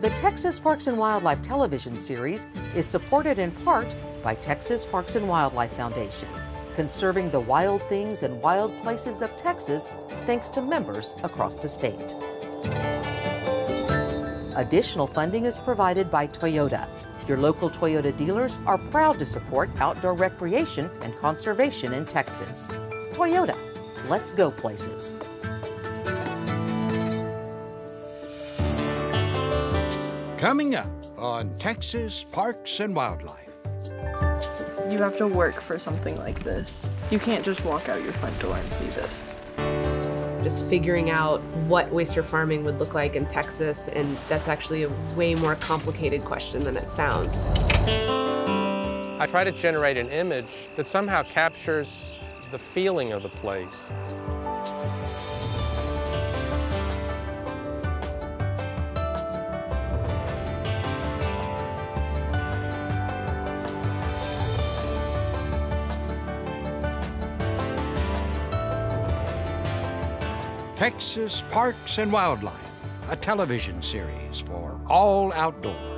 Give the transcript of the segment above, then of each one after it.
The Texas Parks and Wildlife television series is supported in part by Texas Parks and Wildlife Foundation, conserving the wild things and wild places of Texas thanks to members across the state. Additional funding is provided by Toyota. Your local Toyota dealers are proud to support outdoor recreation and conservation in Texas. Toyota, let's go places. Coming up on Texas Parks and Wildlife. You have to work for something like this. You can't just walk out your front door and see this. Just figuring out what oyster farming would look like in Texas, and that's actually a way more complicated question than it sounds. I try to generate an image that somehow captures the feeling of the place. Texas Parks and Wildlife, a television series for all outdoors.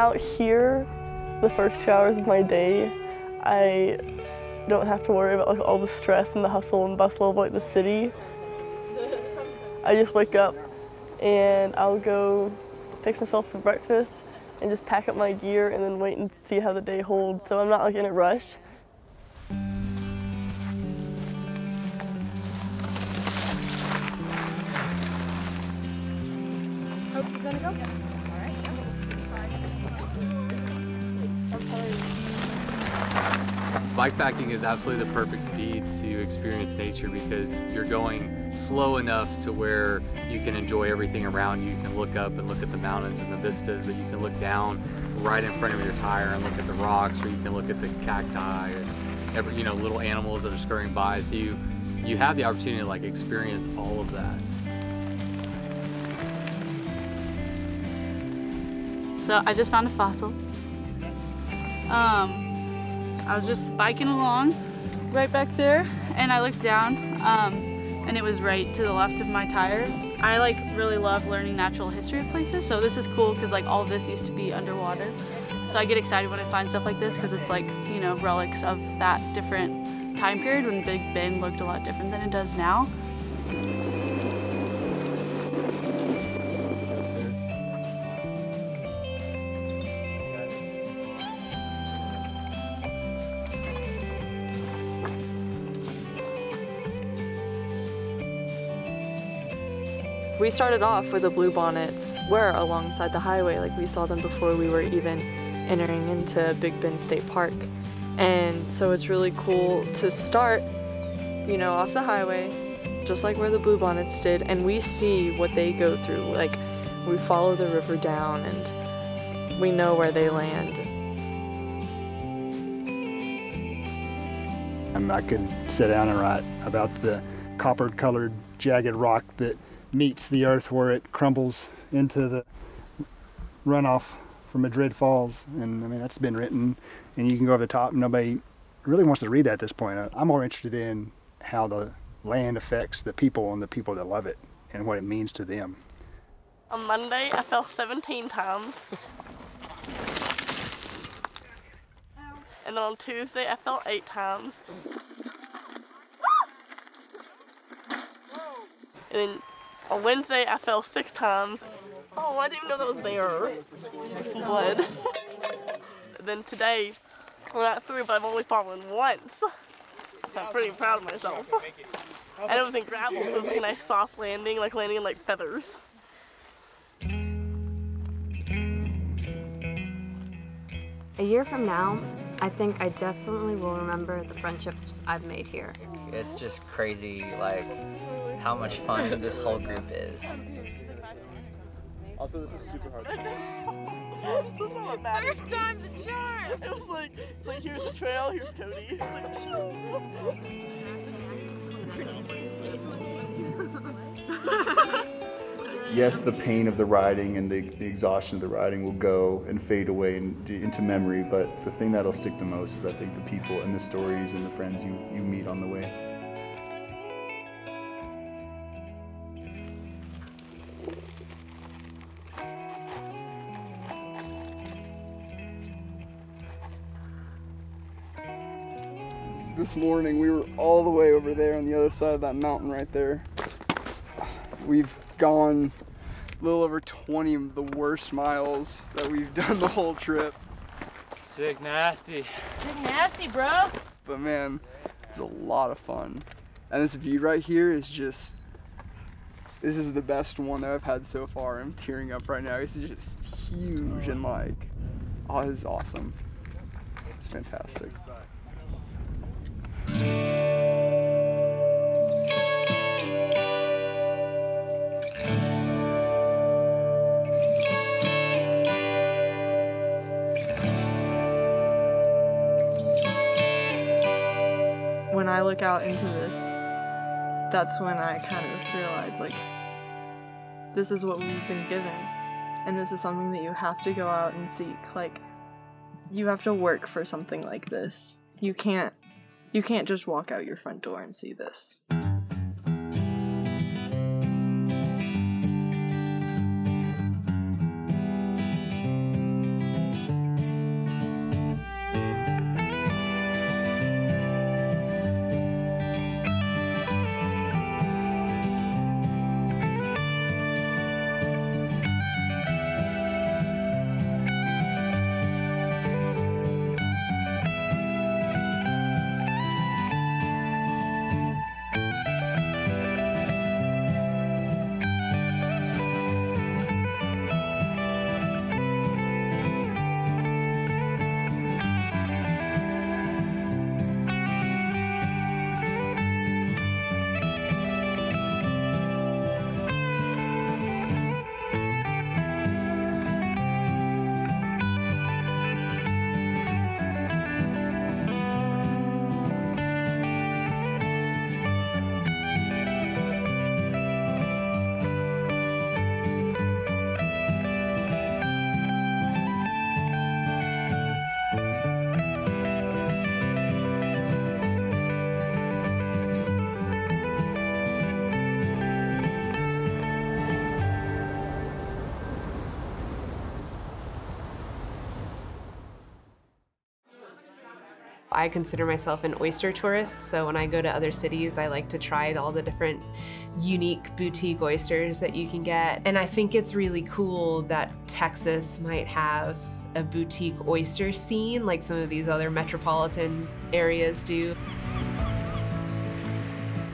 Out here, the first two hours of my day, I don't have to worry about like all the stress and the hustle and bustle of like the city. I just wake up and I'll go fix myself some breakfast and just pack up my gear and then wait and see how the day holds. So I'm not like in a rush. Bikepacking is absolutely the perfect speed to experience nature because you're going slow enough to where you can enjoy everything around you. You can look up and look at the mountains and the vistas, but you can look down right in front of your tire and look at the rocks, or you can look at the cacti and every, you know, little animals that are scurrying by. So you, you have the opportunity to like experience all of that. So I just found a fossil. Um, I was just biking along right back there and I looked down um, and it was right to the left of my tire. I like really love learning natural history of places so this is cool because like all this used to be underwater. So I get excited when I find stuff like this because it's like, you know, relics of that different time period when Big Bend looked a lot different than it does now. We started off with the blue bonnets were alongside the highway, like we saw them before we were even entering into Big Bend State Park. And so it's really cool to start, you know, off the highway, just like where the blue bonnets did, and we see what they go through. Like we follow the river down and we know where they land. I could sit down and write about the copper colored jagged rock that meets the earth where it crumbles into the runoff from Madrid Falls. And I mean, that's been written, and you can go over the top, and nobody really wants to read that at this point. I'm more interested in how the land affects the people and the people that love it and what it means to them. On Monday, I fell 17 times. And on Tuesday, I fell eight times. And then on Wednesday, I fell six times. Oh, I didn't even know that was there. Some blood. then today, we're at three, but I've only fallen once. So I'm pretty proud of myself. And it was in gravel, so it was like a nice soft landing, like landing in like feathers. A year from now, I think I definitely will remember the friendships I've made here. It's just crazy, like, how much fun this whole group is. Also, this is super hard. Third time's the charm! It was like, it's like, here's the trail, here's Cody. It's like, yes, the pain of the riding and the, the exhaustion of the riding will go and fade away in, into memory, but the thing that'll stick the most is I think the people and the stories and the friends you, you meet on the way. This morning we were all the way over there on the other side of that mountain right there. We've gone a little over 20 of the worst miles that we've done the whole trip. Sick nasty. Sick nasty, bro. But man, it's a lot of fun. And this view right here is just, this is the best one that I've had so far. I'm tearing up right now. It's just huge and like, oh, this is awesome. It's fantastic. When I look out into this, that's when I kind of realize like this is what we've been given and this is something that you have to go out and seek like you have to work for something like this. You can't you can't just walk out your front door and see this. I consider myself an oyster tourist, so when I go to other cities, I like to try all the different unique boutique oysters that you can get. And I think it's really cool that Texas might have a boutique oyster scene like some of these other metropolitan areas do.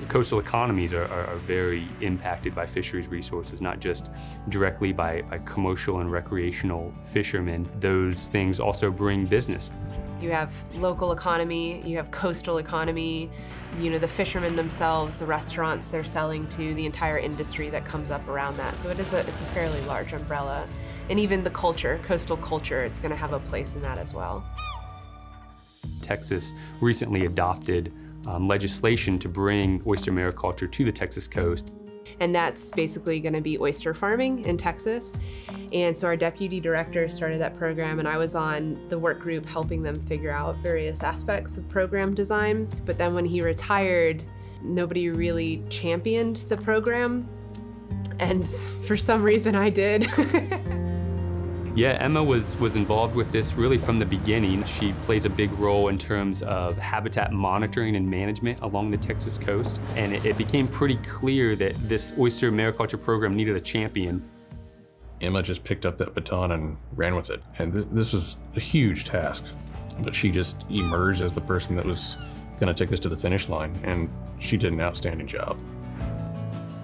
The coastal economies are, are, are, very impacted by fisheries resources, not just directly by, by commercial and recreational fishermen. Those things also bring business. You have local economy, you have coastal economy, you know, the fishermen themselves, the restaurants they're selling to, the entire industry that comes up around that. So it is a, it's a fairly large umbrella. And even the culture, coastal culture, it's gonna have a place in that as well. Texas recently adopted um, legislation to bring oyster mariculture to the Texas coast. And that's basically going to be oyster farming in Texas. And so our deputy director started that program, and I was on the work group helping them figure out various aspects of program design. But then when he retired, nobody really championed the program. And for some reason I did. Yeah, Emma was, was involved with this really from the beginning. She plays a big role in terms of habitat monitoring and management along the Texas coast. And it, it became pretty clear that this oyster mariculture program needed a champion. Emma just picked up that baton and ran with it. And th this was a huge task, but she just emerged as the person that was going to take this to the finish line. And she did an outstanding job.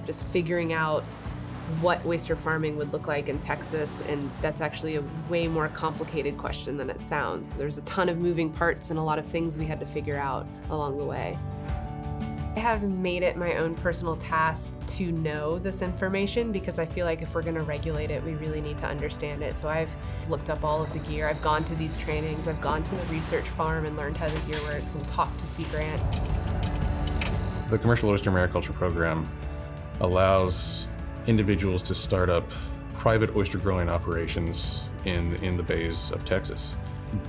Just figuring out what oyster farming would look like in Texas, and that's actually a way more complicated question than it sounds. There's a ton of moving parts and a lot of things we had to figure out along the way. I have made it my own personal task to know this information because I feel like if we're going to regulate it, we really need to understand it. So I've looked up all of the gear. I've gone to these trainings. I've gone to the research farm and learned how the gear works and talked to Sea Grant. The Commercial Oyster Mariculture Program allows individuals to start up private oyster growing operations in, in the bays of Texas.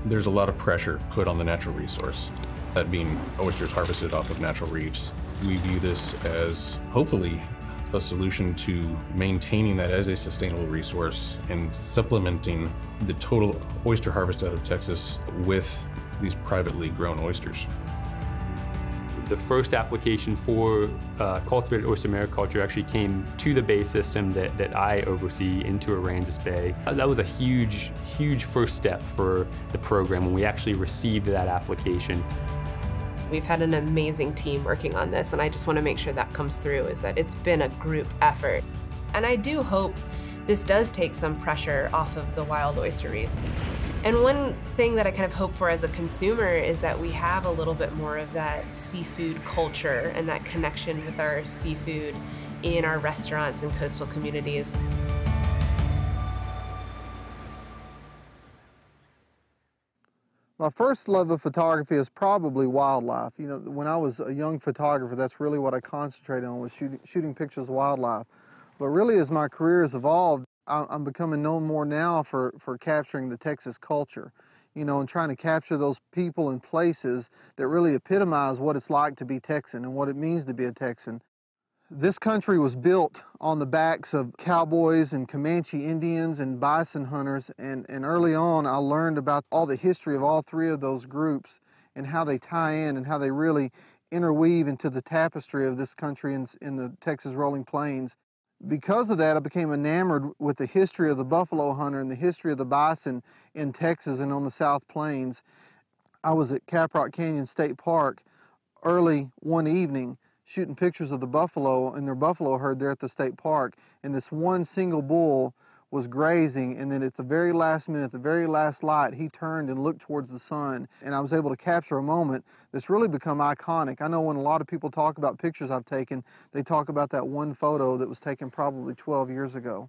There's a lot of pressure put on the natural resource, that being oysters harvested off of natural reefs. We view this as hopefully a solution to maintaining that as a sustainable resource and supplementing the total oyster harvest out of Texas with these privately grown oysters the first application for uh, cultivated oyster mariculture actually came to the bay system that, that I oversee into Aransas Bay. Uh, that was a huge, huge first step for the program when we actually received that application. We've had an amazing team working on this, and I just want to make sure that comes through, is that it's been a group effort. And I do hope this does take some pressure off of the wild oyster reefs. And one thing that I kind of hope for as a consumer is that we have a little bit more of that seafood culture and that connection with our seafood in our restaurants and coastal communities. My first love of photography is probably wildlife. You know, when I was a young photographer, that's really what I concentrated on was shooting, shooting pictures of wildlife. But really, as my career has evolved, I'm becoming known more now for, for capturing the Texas culture, you know, and trying to capture those people and places that really epitomize what it's like to be Texan and what it means to be a Texan. This country was built on the backs of cowboys and Comanche Indians and bison hunters, and, and early on I learned about all the history of all three of those groups and how they tie in and how they really interweave into the tapestry of this country in, in the Texas rolling plains because of that, I became enamored with the history of the buffalo hunter and the history of the bison in Texas and on the South Plains. I was at Caprock Canyon State Park early one evening shooting pictures of the buffalo and their buffalo herd there at the state park, and this one single bull was grazing, and then at the very last minute, the very last light, he turned and looked towards the sun, and I was able to capture a moment that's really become iconic. I know when a lot of people talk about pictures I've taken, they talk about that one photo that was taken probably 12 years ago.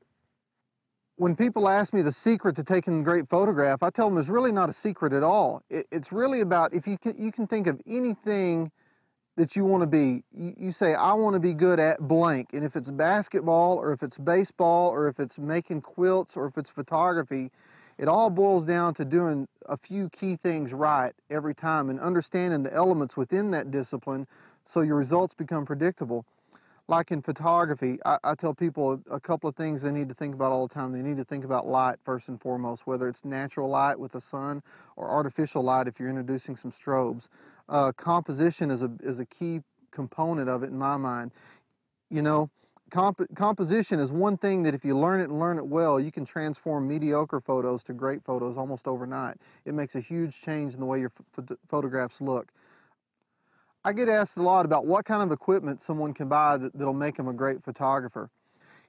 When people ask me the secret to taking a great photograph, I tell them there's really not a secret at all. it's really about if you can, you can think of anything that you want to be. You, say, I want to be good at blank. And if it's basketball or if it's baseball or if it's making quilts or if it's photography, it all boils down to doing a few key things right every time and understanding the elements within that discipline so your results become predictable. Like in photography, I, I, tell people a couple of things they need to think about all the time. They need to think about light first and foremost, whether it's natural light with the sun or artificial light if you're introducing some strobes uh, composition is a, is a key component of it in my mind. You know, comp composition is one thing that if you learn it and learn it well, you can transform mediocre photos to great photos almost overnight. It makes a huge change in the way your photographs look. I get asked a lot about what kind of equipment someone can buy that, that'll make them a great photographer.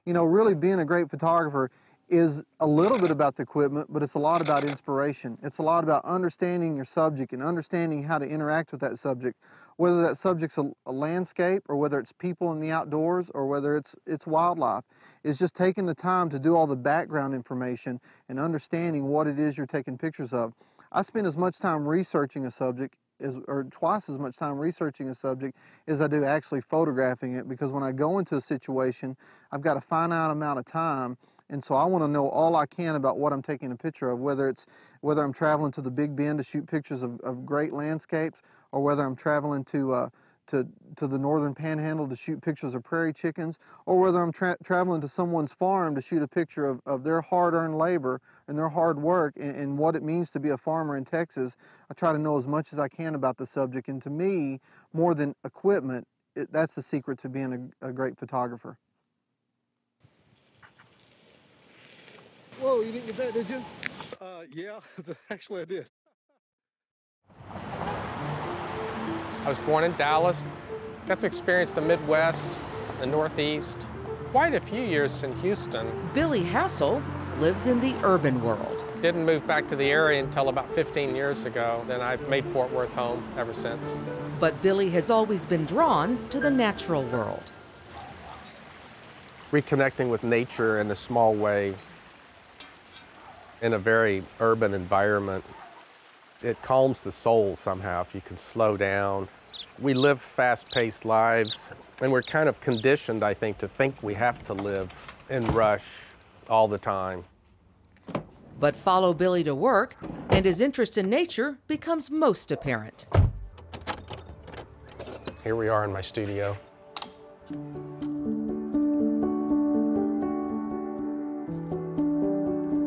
You know, really being a great photographer is a little bit about the equipment, but it's a lot about inspiration. It's a lot about understanding your subject and understanding how to interact with that subject, whether that subject's a, a, landscape or whether it's people in the outdoors or whether it's, it's wildlife. It's just taking the time to do all the background information and understanding what it is you're taking pictures of. I spend as much time researching a subject as, or twice as much time researching a subject as I do actually photographing it because when I go into a situation, I've got a finite amount of time and so I want to know all I can about what I'm taking a picture of, whether it's whether I'm traveling to the Big Bend to shoot pictures of, of great landscapes, or whether I'm traveling to uh, to, to the northern panhandle to shoot pictures of prairie chickens, or whether I'm tra traveling to someone's farm to shoot a picture of, of their hard-earned labor and their hard work and, and what it means to be a farmer in Texas, I try to know as much as I can about the subject. And to me, more than equipment, it, that's the secret to being a, a great photographer. Whoa, you didn't get that, did you? Uh, yeah, actually I did. I was born in Dallas, got to experience the Midwest, the Northeast, quite a few years in Houston. Billy Hassell lives in the urban world. Didn't move back to the area until about 15 years ago. Then I've made Fort Worth home ever since. But Billy has always been drawn to the natural world. Reconnecting with nature in a small way in a very urban environment, it calms the soul somehow if you can slow down. We live fast-paced lives, and we're kind of conditioned, I think, to think we have to live in rush all the time. But follow Billy to work, and his interest in nature becomes most apparent. Here we are in my studio.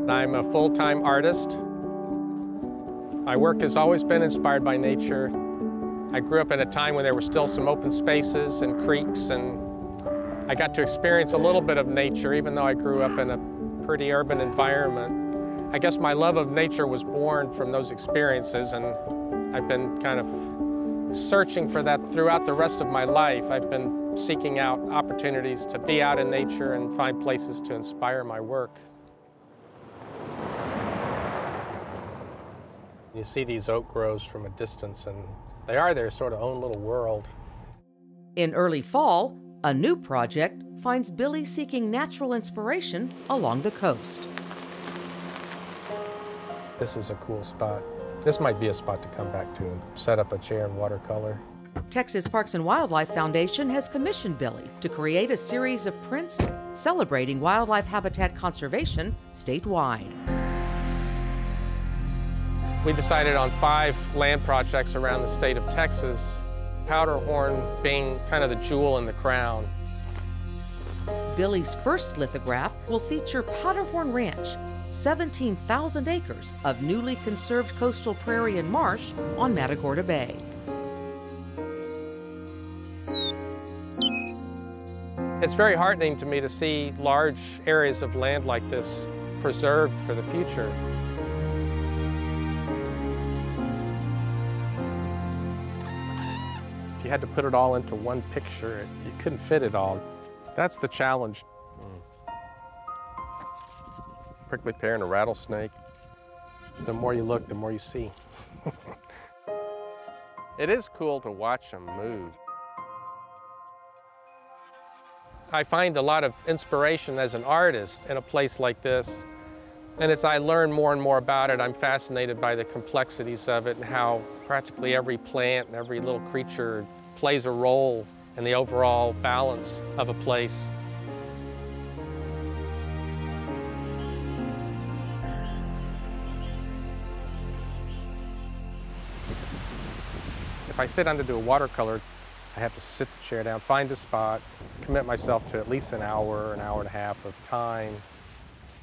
I'm a full-time artist. My work has always been inspired by nature. I grew up in a time when there were still some open spaces and creeks, and I got to experience a little bit of nature, even though I grew up in a pretty urban environment. I guess my love of nature was born from those experiences, and I've been kind of searching for that throughout the rest of my life. I've been seeking out opportunities to be out in nature and find places to inspire my work. You see these oak groves from a distance, and they are their sort of own little world. In early fall, a new project finds Billy seeking natural inspiration along the coast. This is a cool spot. This might be a spot to come back to and set up a chair and watercolor. Texas Parks and Wildlife Foundation has commissioned Billy to create a series of prints celebrating wildlife habitat conservation statewide. We decided on five land projects around the state of Texas, Powderhorn being kind of the jewel in the crown. Billy's first lithograph will feature Powderhorn Ranch, 17,000 acres of newly conserved coastal prairie and marsh on Matagorda Bay. It's very heartening to me to see large areas of land like this preserved for the future. You had to put it all into one picture, you couldn't fit it all. That's the challenge. Prickly pear and a rattlesnake. The more you look, the more you see. it is cool to watch them move. I find a lot of inspiration as an artist in a place like this. And as I learn more and more about it, I'm fascinated by the complexities of it and how practically every plant and every little creature plays a role in the overall balance of a place. If I sit down to do a watercolor, I have to sit the chair down, find a spot, commit myself to at least an hour, an hour and a half of time.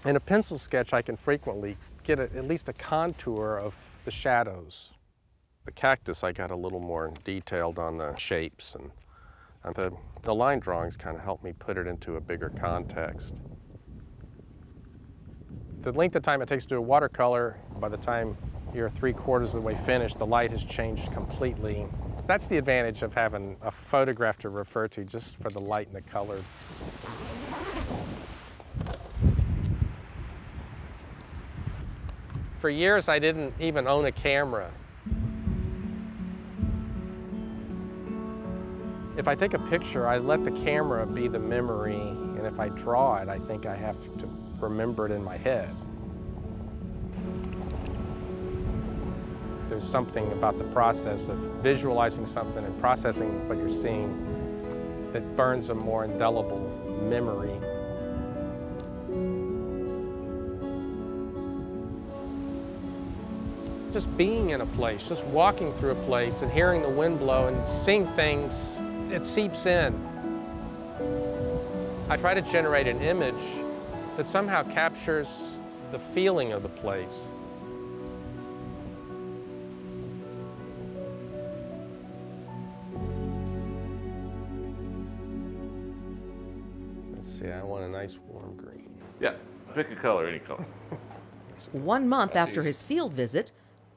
In a pencil sketch, I can frequently get a, at least a contour of the shadows. The cactus, I got a little more detailed on the shapes, and, and the, the line drawings kind of helped me put it into a bigger context. The length of time it takes to do a watercolor, by the time you're three quarters of the way finished, the light has changed completely. That's the advantage of having a photograph to refer to just for the light and the color. For years, I didn't even own a camera. If I take a picture, I let the camera be the memory, and if I draw it, I think I have to remember it in my head. There's something about the process of visualizing something and processing what you're seeing that burns a more indelible memory. just being in a place, just walking through a place and hearing the wind blow and seeing things, it seeps in. I try to generate an image that somehow captures the feeling of the place. Let's see, I want a nice warm green. Yeah, pick a color, any color. One month after his field visit,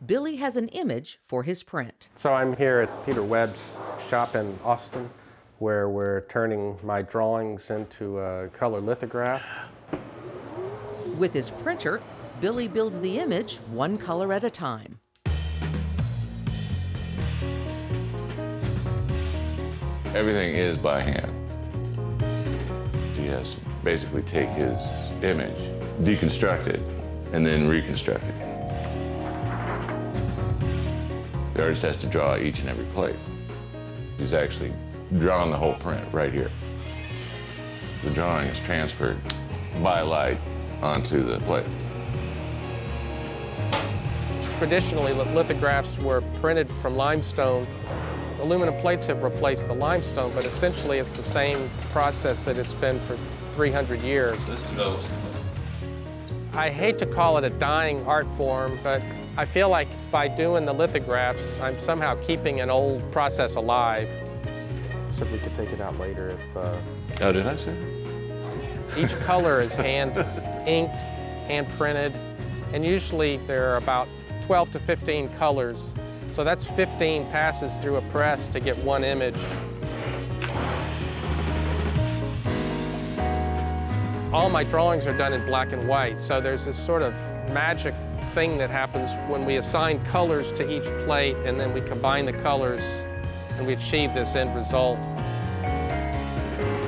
Billy has an image for his print. So I'm here at Peter Webb's shop in Austin, where we're turning my drawings into a color lithograph. With his printer, Billy builds the image one color at a time. Everything is by hand. He has to basically take his image, deconstruct it, and then reconstruct it. The artist has to draw each and every plate. He's actually drawing the whole print right here. The drawing is transferred by light onto the plate. Traditionally, lithographs were printed from limestone. Aluminum plates have replaced the limestone, but essentially it's the same process that it's been for 300 years. I hate to call it a dying art form, but I feel like by doing the lithographs, I'm somehow keeping an old process alive. Said we could take it out later if. Uh, oh, did I say? Each color is hand inked, hand printed, and usually there are about 12 to 15 colors. So that's 15 passes through a press to get one image. All my drawings are done in black and white, so there's this sort of magic thing that happens when we assign colors to each plate and then we combine the colors and we achieve this end result.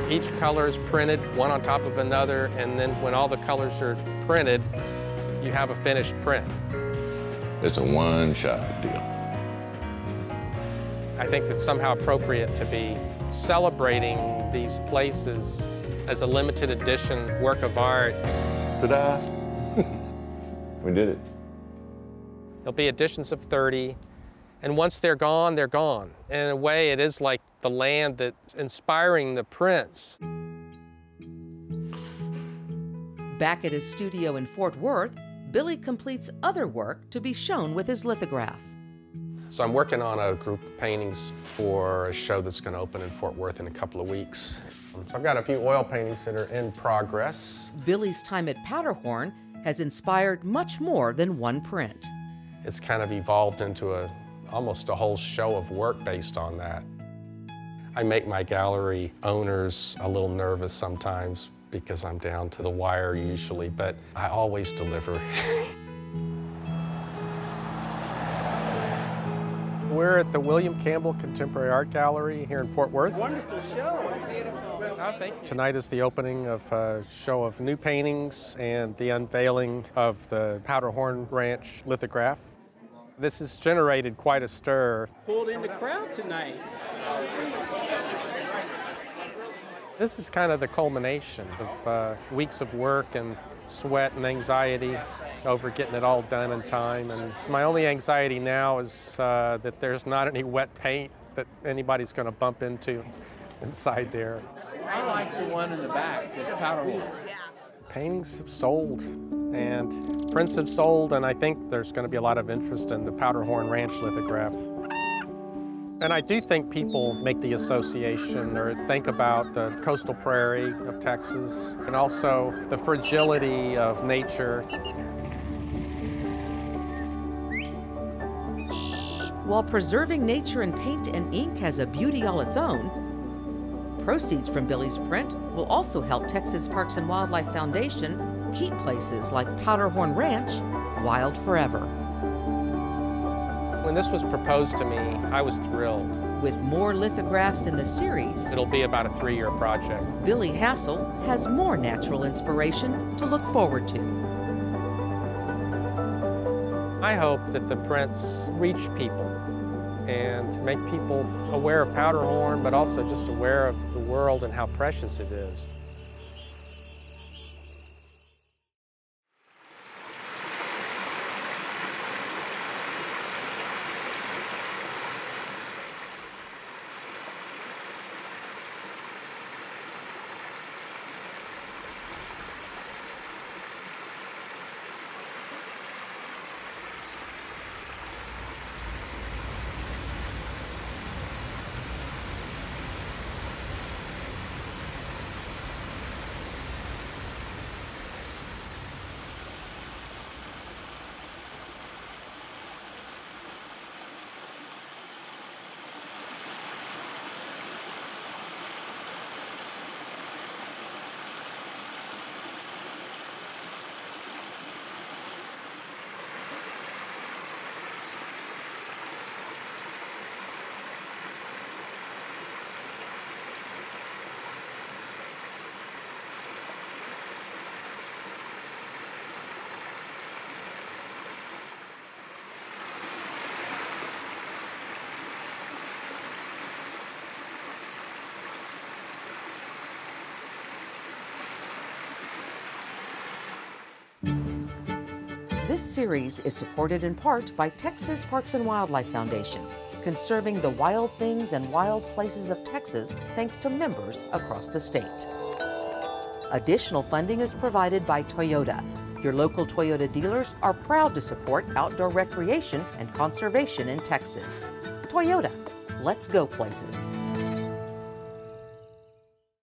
Each color is printed one on top of another and then when all the colors are printed, you have a finished print. It's a one-shot deal. I think it's somehow appropriate to be celebrating these places as a limited edition work of art. Ta-da! We did it. There'll be editions of 30, and once they're gone, they're gone. In a way, it is like the land that's inspiring the prints. Back at his studio in Fort Worth, Billy completes other work to be shown with his lithograph. So I'm working on a group of paintings for a show that's going to open in Fort Worth in a couple of weeks. So I've got a few oil paintings that are in progress. Billy's time at Powderhorn has inspired much more than one print. It's kind of evolved into a almost a whole show of work based on that. I make my gallery owners a little nervous sometimes because I'm down to the wire usually, but I always deliver. We're at the William Campbell Contemporary Art Gallery here in Fort Worth. Wonderful show. Beautiful. Oh, thank you. Tonight is the opening of a show of new paintings and the unveiling of the Powderhorn Ranch lithograph. This has generated quite a stir. Pulled in the crowd tonight. This is kind of the culmination of uh, weeks of work and sweat and anxiety over getting it all done in time. And my only anxiety now is uh, that there's not any wet paint that anybody's going to bump into inside there. I like the one in the back that's Powderhorn. Paintings have sold and prints have sold, and I think there's going to be a lot of interest in the Powderhorn Ranch lithograph. And I do think people make the association or think about the coastal prairie of Texas and also the fragility of nature. While preserving nature in paint and ink has a beauty all its own, proceeds from Billy's print will also help Texas Parks and Wildlife Foundation keep places like Powderhorn Ranch wild forever. When this was proposed to me, I was thrilled. With more lithographs in the series, It'll be about a three-year project. Billy Hassell has more natural inspiration to look forward to. I hope that the prints reach people and make people aware of Powderhorn, but also just aware of the world and how precious it is. This series is supported in part by Texas Parks and Wildlife Foundation, conserving the wild things and wild places of Texas thanks to members across the state. Additional funding is provided by Toyota. Your local Toyota dealers are proud to support outdoor recreation and conservation in Texas. Toyota, let's go places.